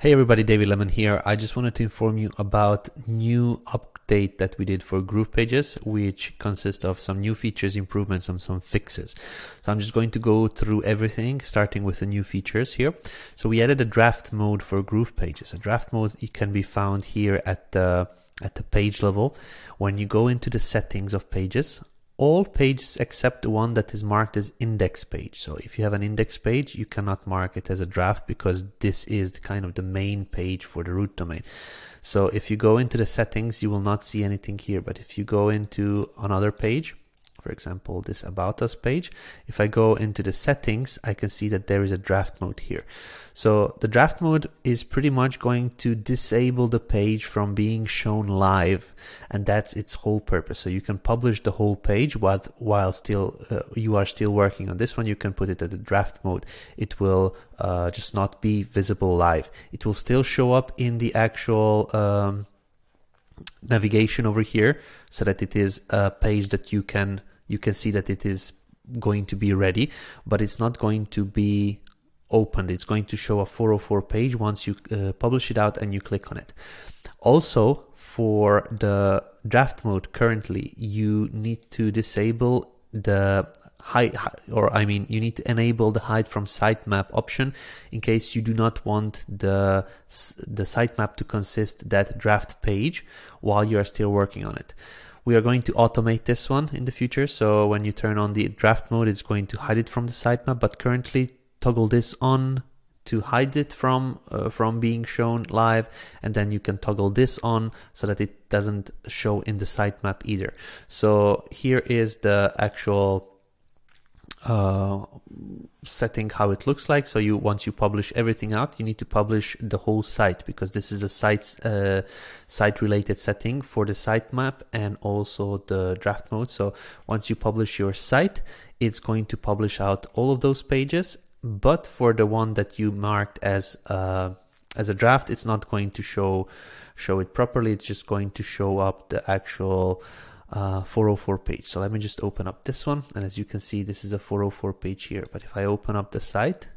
Hey everybody, David Lemon here. I just wanted to inform you about new update that we did for Groove Pages, which consists of some new features, improvements, and some fixes. So I'm just going to go through everything, starting with the new features here. So we added a draft mode for Groove Pages. A draft mode can be found here at the at the page level. When you go into the settings of pages, all pages except the one that is marked as index page. So if you have an index page, you cannot mark it as a draft because this is the kind of the main page for the root domain. So if you go into the settings, you will not see anything here. But if you go into another page, for example, this about us page, if I go into the settings, I can see that there is a draft mode here. So the draft mode is pretty much going to disable the page from being shown live and that's its whole purpose. So you can publish the whole page while, while still uh, you are still working on this one. You can put it at the draft mode. It will uh, just not be visible live. It will still show up in the actual um, navigation over here so that it is a page that you can you can see that it is going to be ready, but it's not going to be opened. It's going to show a 404 page once you uh, publish it out and you click on it. Also, for the draft mode currently, you need to disable the hide, or I mean, you need to enable the hide from sitemap option in case you do not want the the sitemap to consist that draft page while you are still working on it. We are going to automate this one in the future. So when you turn on the draft mode, it's going to hide it from the sitemap. But currently, toggle this on to hide it from uh, from being shown live and then you can toggle this on so that it doesn't show in the sitemap either so here is the actual uh, setting how it looks like. So you once you publish everything out, you need to publish the whole site because this is a site uh, site related setting for the sitemap and also the draft mode. So once you publish your site, it's going to publish out all of those pages. But for the one that you marked as uh, as a draft, it's not going to show show it properly. It's just going to show up the actual uh, 404 page. So let me just open up this one. And as you can see, this is a 404 page here. But if I open up the site,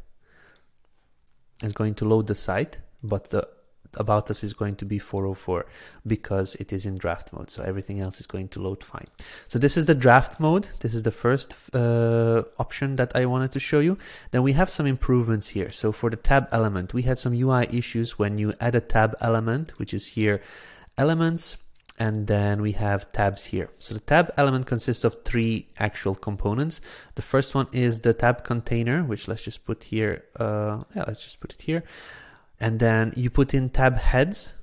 it's going to load the site, but the about us is going to be 404 because it is in draft mode. So everything else is going to load fine. So this is the draft mode. This is the first uh, option that I wanted to show you. Then we have some improvements here. So for the tab element, we had some UI issues when you add a tab element, which is here elements and then we have tabs here. So the tab element consists of three actual components. The first one is the tab container, which let's just put here. Uh, yeah, let's just put it here. And then you put in tab heads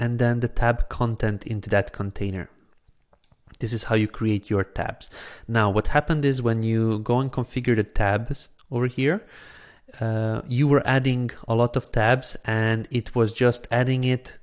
and then the tab content into that container. This is how you create your tabs. Now, what happened is when you go and configure the tabs over here, uh, you were adding a lot of tabs and it was just adding it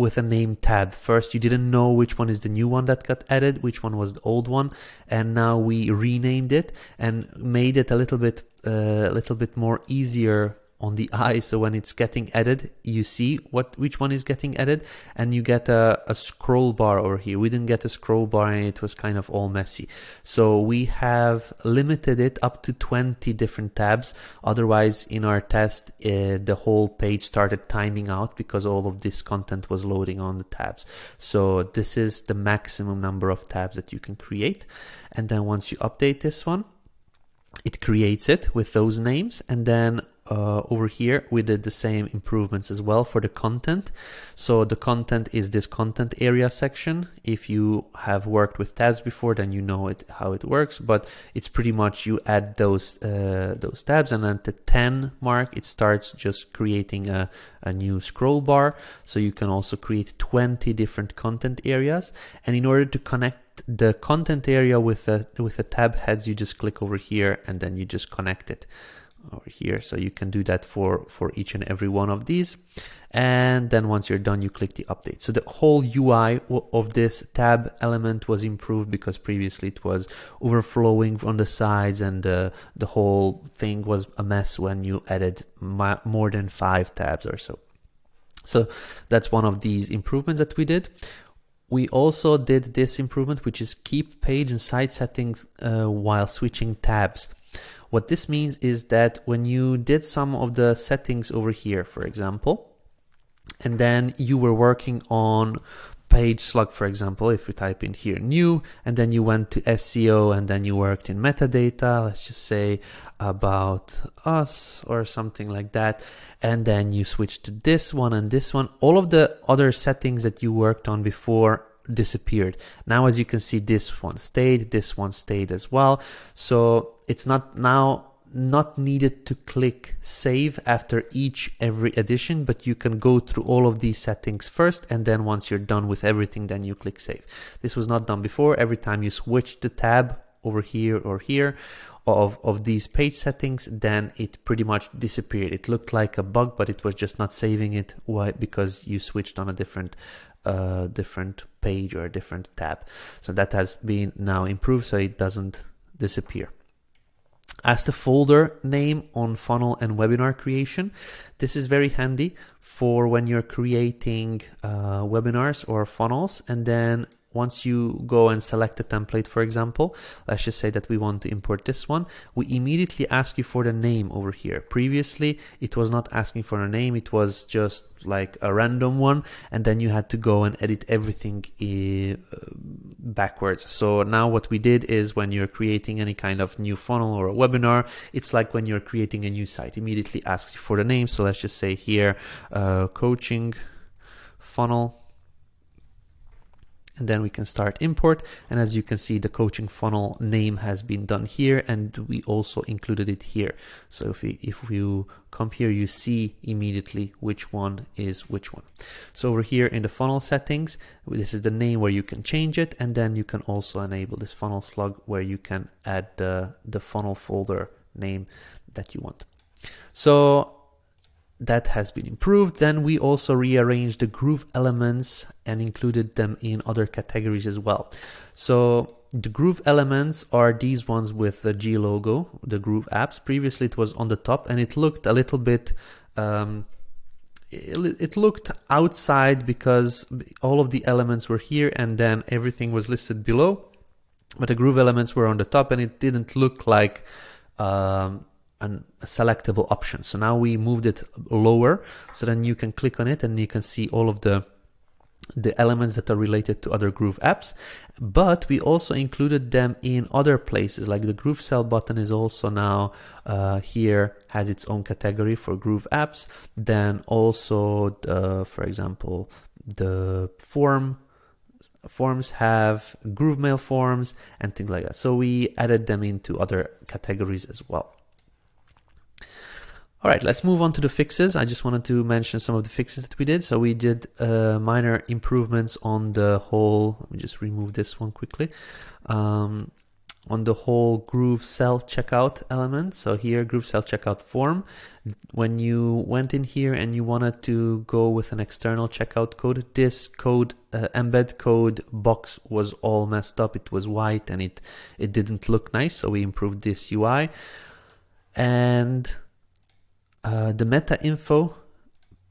with a name tab. First, you didn't know which one is the new one that got added, which one was the old one, and now we renamed it and made it a little bit, uh, a little bit more easier on the eye. So when it's getting added you see what which one is getting added and you get a, a scroll bar over here. We didn't get a scroll bar and it was kind of all messy. So we have limited it up to 20 different tabs. Otherwise in our test uh, the whole page started timing out because all of this content was loading on the tabs. So this is the maximum number of tabs that you can create. And then once you update this one it creates it with those names. And then uh, over here we did the same improvements as well for the content. So the content is this content area section. If you have worked with tabs before then you know it how it works but it's pretty much you add those uh, those tabs and at the 10 mark it starts just creating a, a new scroll bar. So you can also create 20 different content areas. And in order to connect the content area with the with the tab heads you just click over here and then you just connect it over here. So you can do that for for each and every one of these. And then once you're done you click the update. So the whole UI of this tab element was improved because previously it was overflowing on the sides and uh, the whole thing was a mess when you added more than five tabs or so. So that's one of these improvements that we did. We also did this improvement which is keep page and site settings uh, while switching tabs what this means is that when you did some of the settings over here, for example, and then you were working on page slug, for example, if we type in here new, and then you went to SEO and then you worked in metadata, let's just say about us or something like that. And then you switch to this one and this one. All of the other settings that you worked on before disappeared. Now, as you can see, this one stayed, this one stayed as well. So it's not now not needed to click save after each every edition but you can go through all of these settings first and then once you're done with everything then you click save. This was not done before. Every time you switch the tab over here or here of of these page settings then it pretty much disappeared. It looked like a bug but it was just not saving it. Why? Because you switched on a different uh different page or a different tab. So that has been now improved so it doesn't disappear as the folder name on funnel and webinar creation. This is very handy for when you're creating uh, webinars or funnels and then once you go and select a template, for example, let's just say that we want to import this one, we immediately ask you for the name over here. Previously, it was not asking for a name, it was just like a random one, and then you had to go and edit everything uh, backwards. So now what we did is when you're creating any kind of new funnel or a webinar, it's like when you're creating a new site, immediately asks you for the name. So let's just say here, uh, coaching funnel and then we can start import. And as you can see the coaching funnel name has been done here and we also included it here. So if we if you come here you see immediately which one is which one. So over here in the funnel settings this is the name where you can change it and then you can also enable this funnel slug where you can add the the funnel folder name that you want. So that has been improved. Then we also rearranged the groove elements and included them in other categories as well. So the groove elements are these ones with the G logo, the groove apps. Previously it was on the top and it looked a little bit, um, it, looked outside because all of the elements were here and then everything was listed below. But the groove elements were on the top and it didn't look like um, an, a selectable option. So now we moved it lower so then you can click on it and you can see all of the the elements that are related to other Groove apps, but we also included them in other places like the Groove Sell button is also now uh, here has its own category for Groove apps. Then also, uh, for example, the form forms have Groove Mail forms and things like that. So we added them into other categories as well. All right, let's move on to the fixes. I just wanted to mention some of the fixes that we did. So we did uh, minor improvements on the whole, let me just remove this one quickly, um, on the whole Groove Sell checkout element. So here, Groove Sell checkout form, when you went in here and you wanted to go with an external checkout code, this code, uh, embed code box was all messed up. It was white and it, it didn't look nice. So we improved this UI. And uh, the meta info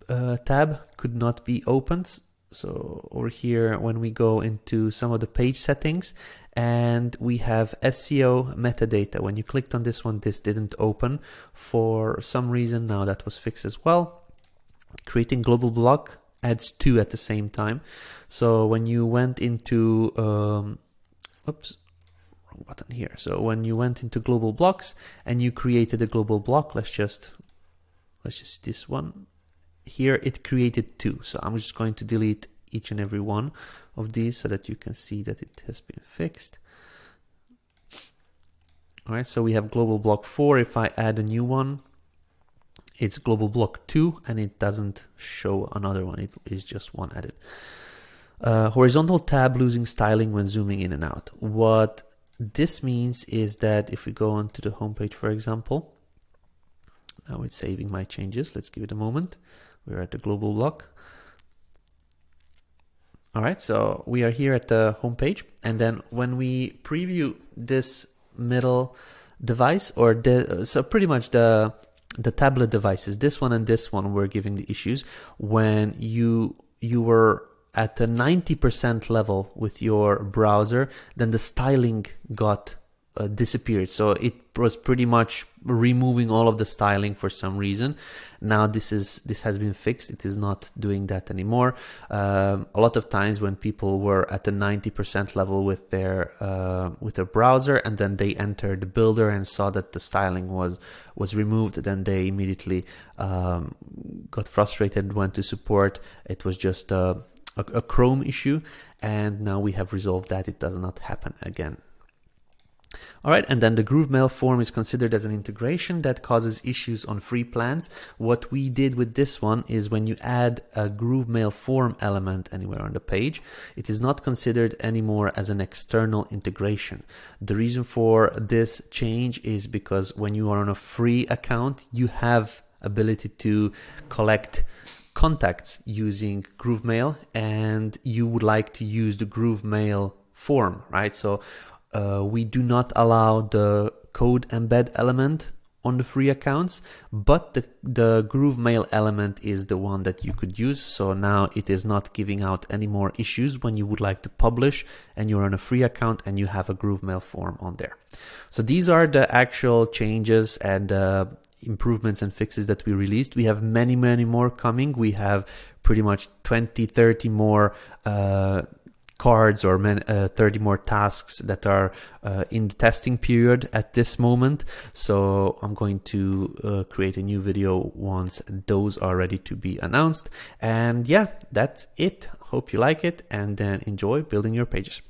uh, tab could not be opened. So over here, when we go into some of the page settings and we have SEO metadata, when you clicked on this one, this didn't open for some reason. Now that was fixed as well. Creating global block adds two at the same time. So when you went into, um, oops, wrong button here. So when you went into global blocks and you created a global block, let's just let's just this one. Here it created two so I'm just going to delete each and every one of these so that you can see that it has been fixed. All right so we have global block 4 if I add a new one it's global block 2 and it doesn't show another one. It is just one added. Uh, horizontal tab losing styling when zooming in and out. What this means is that if we go onto the homepage for example now it's saving my changes. Let's give it a moment. We're at the global block. All right, so we are here at the home page. And then when we preview this middle device or the, so pretty much the, the tablet devices, this one and this one were giving the issues when you, you were at the 90% level with your browser, then the styling got uh, disappeared. So it was pretty much removing all of the styling for some reason. Now this is this has been fixed. It is not doing that anymore. Um, a lot of times when people were at the 90% level with their uh, with their browser and then they entered the builder and saw that the styling was was removed, then they immediately um, got frustrated, went to support. It was just a, a, a Chrome issue, and now we have resolved that. It does not happen again. All right, and then the GrooveMail form is considered as an integration that causes issues on free plans. What we did with this one is when you add a GrooveMail form element anywhere on the page, it is not considered anymore as an external integration. The reason for this change is because when you are on a free account, you have ability to collect contacts using GrooveMail and you would like to use the GrooveMail form, right? So uh, we do not allow the code embed element on the free accounts, but the, the GrooveMail element is the one that you could use. So now it is not giving out any more issues when you would like to publish and you're on a free account and you have a GrooveMail form on there. So these are the actual changes and uh, improvements and fixes that we released. We have many, many more coming. We have pretty much 20, 30 more uh, cards or uh, 30 more tasks that are uh, in the testing period at this moment. So I'm going to uh, create a new video once those are ready to be announced. And yeah, that's it. Hope you like it and then enjoy building your pages.